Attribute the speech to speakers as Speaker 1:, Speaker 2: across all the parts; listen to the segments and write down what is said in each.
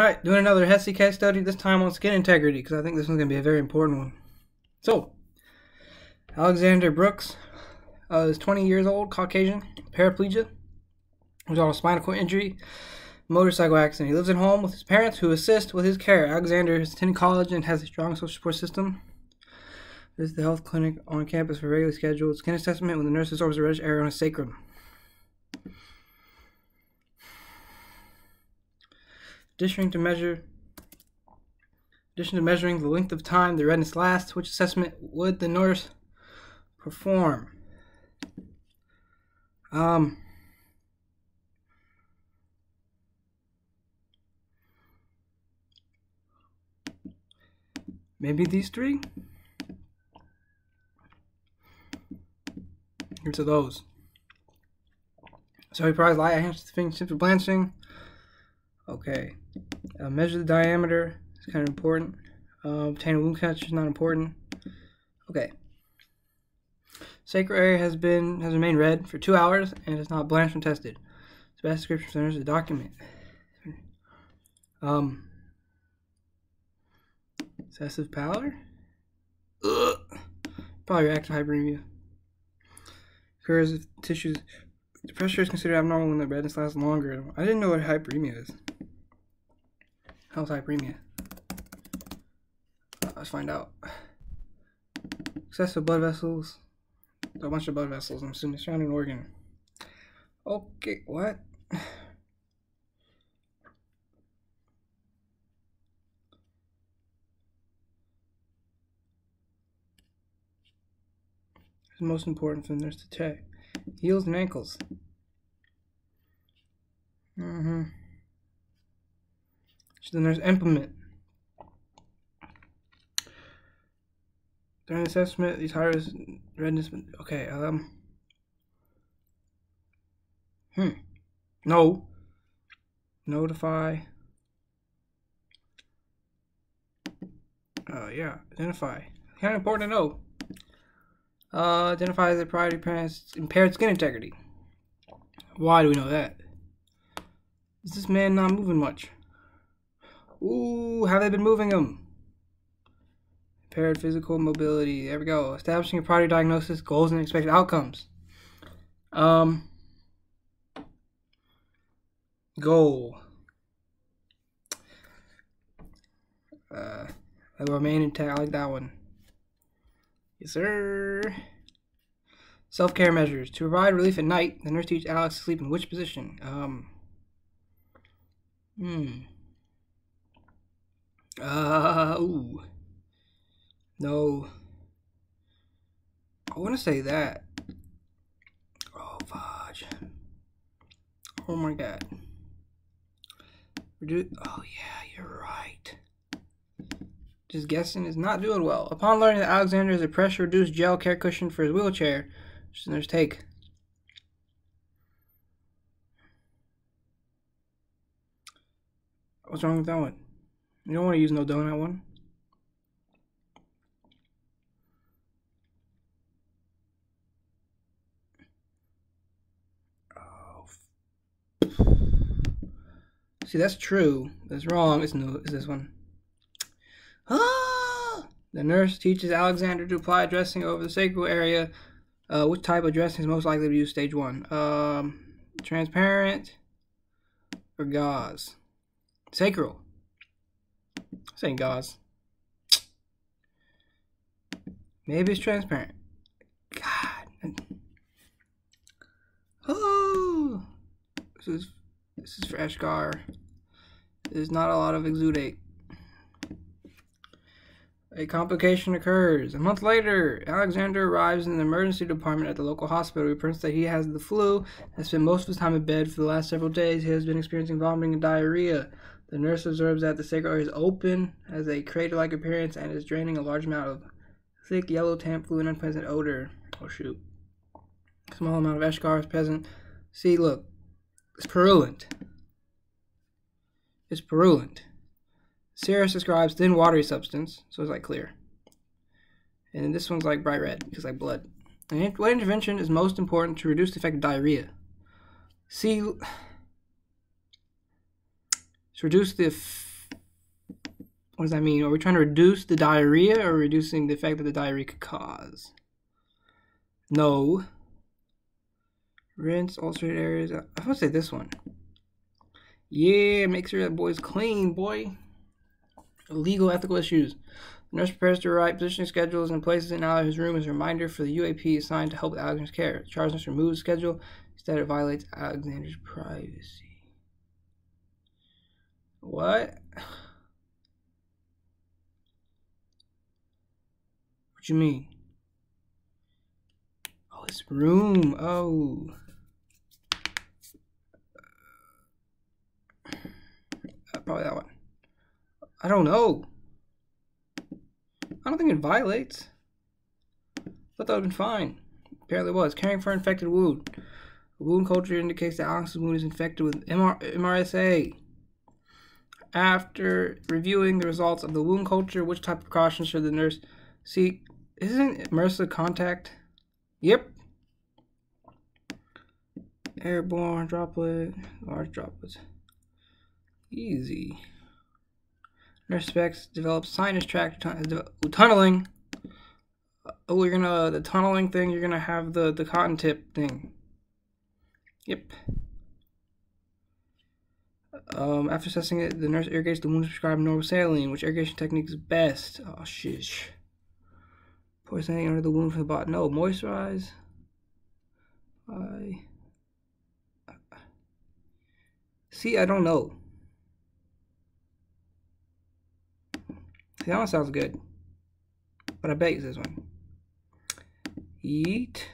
Speaker 1: All right, doing another HESI case study, this time on skin integrity, because I think this one's going to be a very important one. So, Alexander Brooks uh, is 20 years old, Caucasian, paraplegia, was on a spinal cord injury, motorcycle accident. He lives at home with his parents who assist with his care. Alexander has attended college and has a strong social support system. This is the health clinic on campus for regularly scheduled skin assessment when the nurse absorbs a reddish area on his sacrum. Addition to measure addition to measuring the length of time the redness lasts, which assessment would the nurse perform? Um maybe these three? Here's those. So he probably light hands to finger simple blanching. Okay. Uh, measure the diameter. It's kind of important. Uh, obtain a wound catch is not important. Okay. Sacral area has been has remained red for two hours and is not blanched when tested. The best description centers the document. Um. Excessive pallor. Ugh. Probably reactive hyperemia. Occurs if tissues. The pressure is considered abnormal when the redness lasts longer. I didn't know what hyperemia is. How's hyperemia? Uh, let's find out. Excessive blood vessels. A bunch of blood vessels, I'm assuming surrounding organ. Okay, what? It's most important for the nurse to check. Heels and ankles. Mm-hmm. Should the nurse implement? During assessment, these hires redness. Okay, um. Hmm. No. Notify. Uh, yeah. Identify. Kind of important to know. Uh, identify the priority parents impaired skin integrity. Why do we know that? Is this man not moving much? Ooh, have they been moving him? Impaired physical mobility. There we go. Establishing a priority diagnosis, goals, and expected outcomes. Um, goal. Uh, remain intact. I like that one. Yes, sir. Self care measures. To provide relief at night, the nurse teaches Alex to sleep in which position? Um. Hmm. Uh, ooh. No. I want to say that. Oh, fudge. Oh my god. Redu- oh, yeah, you're right. Just guessing is not doing well. Upon learning that Alexander is a pressure reduced gel care cushion for his wheelchair, there's take. What's wrong with that one? You don't want to use no donut one. Oh. See, that's true. That's wrong. It's no. Is this one? Ah! The nurse teaches Alexander to apply dressing over the sacral area. Uh, which type of dressing is most likely to use stage one? Um, transparent or gauze? Sacral. Saying gauze. Maybe it's transparent. God. Oh, this is this is for eschar. There's not a lot of exudate. A complication occurs. A month later, Alexander arrives in the emergency department at the local hospital. He reports that he has the flu, has spent most of his time in bed for the last several days. He has been experiencing vomiting and diarrhea. The nurse observes that the sacral is open, has a crater-like appearance, and is draining a large amount of thick yellow tamp fluid and unpleasant odor. Oh shoot. Small amount of eschar is present. See, look. It's purulent. It's purulent. Serous describes thin watery substance, so it's like clear. And then this one's like bright red, because like blood. And what intervention is most important to reduce the effect of diarrhea? See, to reduce the What does that mean? Are we trying to reduce the diarrhea or reducing the effect that the diarrhea could cause? No. Rinse ulcerated areas. I to say this one. Yeah, make sure that boy's clean, boy. Legal, ethical issues. The nurse prepares to write positioning schedules and places in Alexander's room as a reminder for the UAP assigned to help with Alexander's care. The charge nurse removes the schedule instead it violates Alexander's privacy. What? What you mean? Oh, it's room. Oh. Uh, probably that one. I don't know. I don't think it violates. Thought that would have been fine. Apparently it was. Caring for infected wound. Wound culture indicates that Alex's wound is infected with MR- MRSA. After reviewing the results of the wound culture, which type of precautions should the nurse seek isn't MRSA contact? Yep. Airborne droplet, large droplets. Easy. Nurse specs develop sinus tract tunneling. Oh, you're gonna the tunneling thing. You're gonna have the the cotton tip thing. Yep. Um, after assessing it, the nurse irrigates the wound prescribed normal saline. Which irrigation technique is best? Oh, shish. Pour something under the wound from the bottom. No, moisturize. I see. I don't know. That one sounds good, but I bet it's this one. Eat.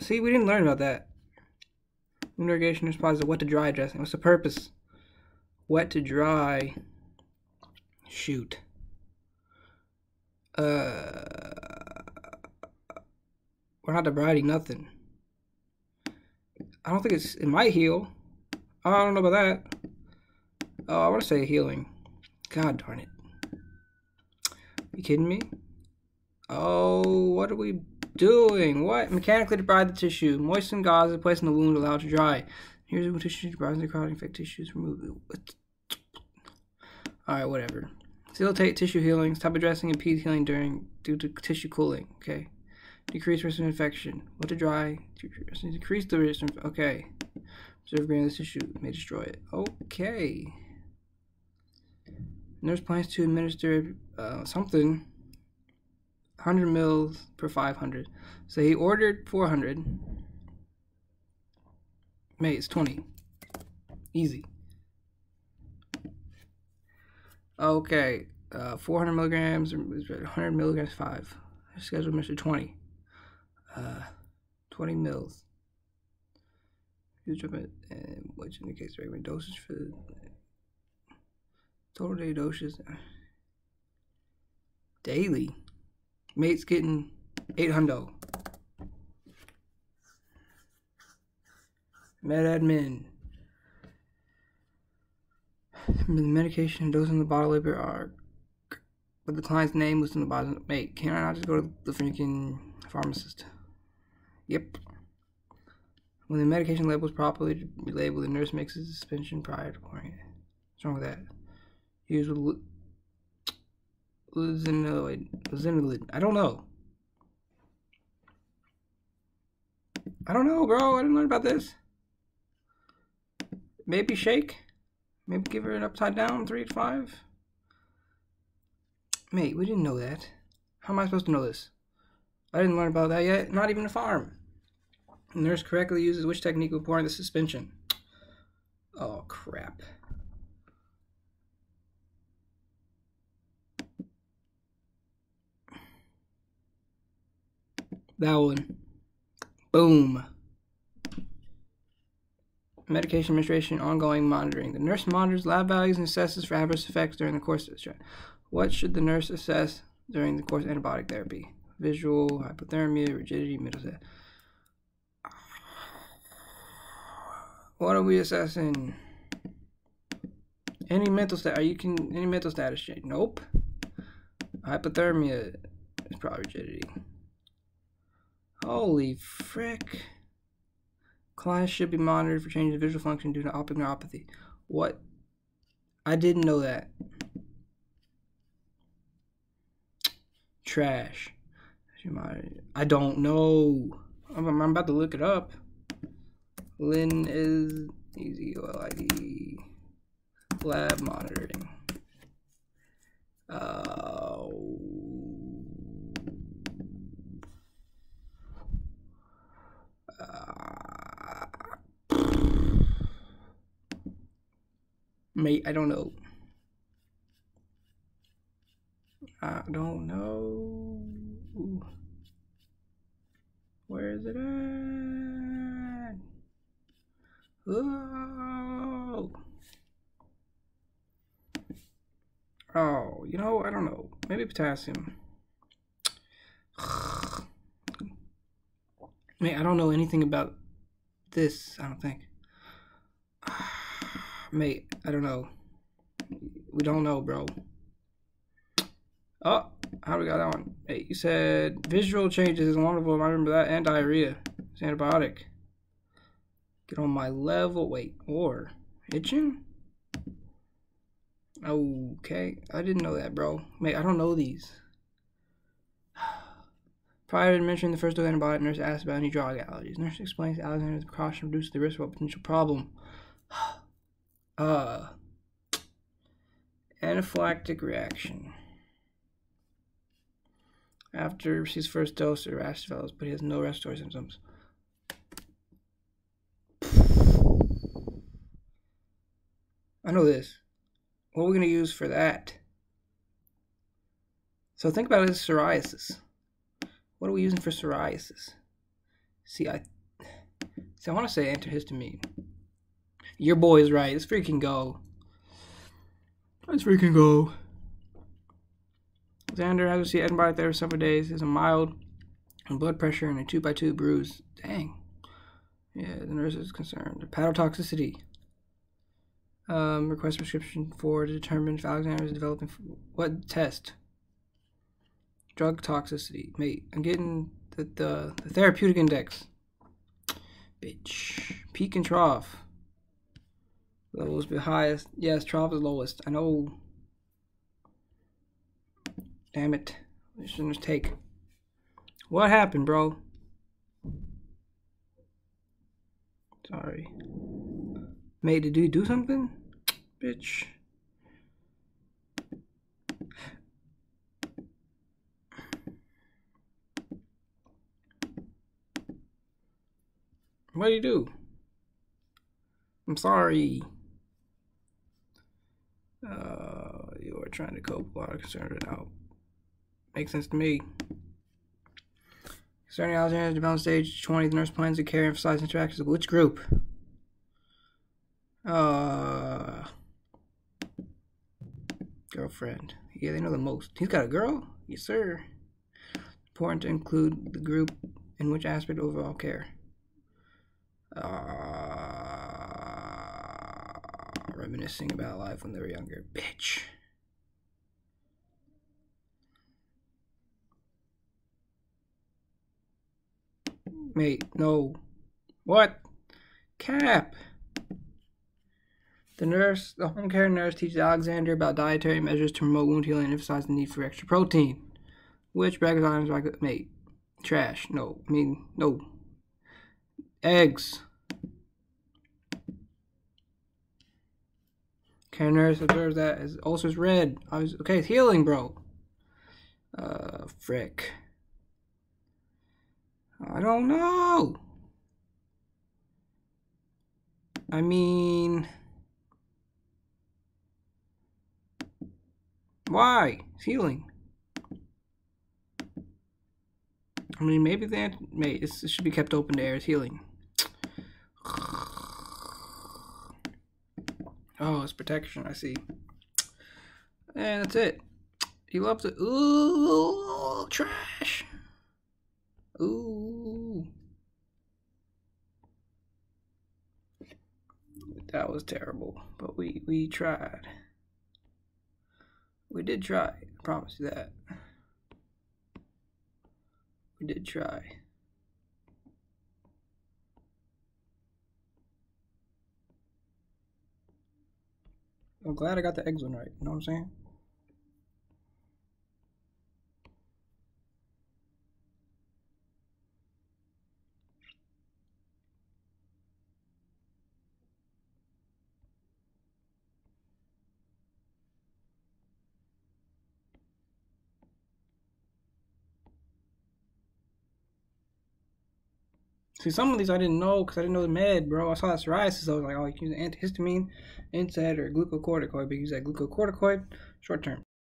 Speaker 1: See, we didn't learn about that. Irrigation responds to wet to dry dressing. What's the purpose? Wet to dry. Shoot. Uh, we're not debriding nothing. I don't think it's. It might heal. I don't know about that. Oh, I want to say healing. God darn it. You kidding me? Oh, what are we doing? What? Mechanically debride the tissue. Moisten gauze and place in the wound, allow it to dry. Here's the tissue debrides the crowding infect tissues. Remove it. Alright, whatever. Facilitate tissue healing. Stop addressing impede healing during due to tissue cooling. Okay. Decrease risk of infection. What to dry? Decrease the risk. Of, okay. Preserve grain of the tissue. May destroy it. Okay. Nurse plans to administer uh, something. 100 mils per 500. So he ordered 400. Mate, it's 20. Easy. Okay, uh, 400 milligrams, 100 milligrams, 5. Schedule Mr. 20. Uh, 20 mils. which indicates the regular dosage for total. Daily. Mate's getting 800. Med admin. The medication dose in the bottle label are with the client's name listed in the bottle. Mate, can I not just go to the freaking pharmacist? Yep. When the medication label is properly labeled, the nurse makes a suspension prior to pouring it. What's wrong with that? Use with linezolid. I don't know. I don't know, bro. I didn't learn about this. Maybe shake. Maybe give her an upside down, three to five. Mate, we didn't know that. How am I supposed to know this? I didn't learn about that yet. Not even a farm. The nurse correctly uses which technique of pouring the suspension? Oh, crap. That one. Boom medication administration, ongoing monitoring. The nurse monitors lab values and assesses for adverse effects during the course of the What should the nurse assess during the course of antibiotic therapy? Visual, hypothermia, rigidity, middle set. What are we assessing? Any mental stat? Are you can any mental status change? Nope. Hypothermia is probably rigidity. Holy frick. Clients should be monitored for changes in visual function due to optic neuropathy. What I didn't know that. Trash. I don't know. I'm, about to look it up. Lin is easy OLID lab monitoring. Uh, mate, I don't know. I don't know. Where is it at? Oh. Oh, you know, I don't know. Maybe potassium. Mate, I don't know anything about this, I don't think. Mate, I don't know. We don't know, bro. Oh, how do we got that one? Hey, you said visual changes is one of them. I remember that. And diarrhea. It's antibiotic. Get on my level. Wait, or itching? Okay, I didn't know that, bro. Mate, I don't know these. Prior to administering the first antibiotic, nurse asked about any drug allergies. Nurse explains Alexander's precaution reduces the risk of a potential problem. uh, anaphylactic reaction. After his first dose, the rash develops, but he has no respiratory symptoms. I know this. What are we going to use for that? So think about it as psoriasis. What are we using for psoriasis? See, I see. I want to say antihistamine. Your boy is right. Let's freaking go. Let's freaking go. Xander has received antibiotic therapy for several days. Has a mild blood pressure and a two by two bruise. Dang. Yeah, the nurse is concerned. Hepatotoxicity. Um, request prescription for to determine if Alexander is developing what test? Drug toxicity. Mate, I'm getting the, the, the therapeutic index. Bitch. Peak and trough. Levels be highest. Yes, trough is lowest. I know Damn it. Listeners take. What happened, bro? Sorry. Mate, did you do something? Bitch. What do you do? I'm sorry. Uh, you are trying to cope with while concerned out. Makes sense to me. Starting Alexander development stage 20, the nurse plans to care emphasize interactions with which group? Uh, girlfriend. Yeah, they know the most. He's got a girl? Yes, sir. Important to include the group in which aspect overall care. Uh, reminiscing about life when they were younger. Bitch. Mate, no. What? Cap. The nurse, the home care nurse teaches Alexander about dietary measures to promote wound healing and emphasize the need for extra protein. Which breakfast items like mate? Trash. No. I mean, no. Eggs. Nurse observes that as ulcers red. I was okay, it's healing, bro. Uh frick. I don't know. I mean, why? It's healing. I mean, maybe that may it should be kept open to air. It's healing. Oh, it's protection. I see. And that's it. He loves it. Ooh, trash. Ooh. That was terrible, but we we tried. We did try. I promise you that. We did try. I'm glad I got the eggs one right. You know what I'm saying? See, some of these I didn't know because I didn't know the med, bro. I saw that psoriasis. So I was like, oh, you can use antihistamine, NSAID, or glucocorticoid, but use that glucocorticoid short term.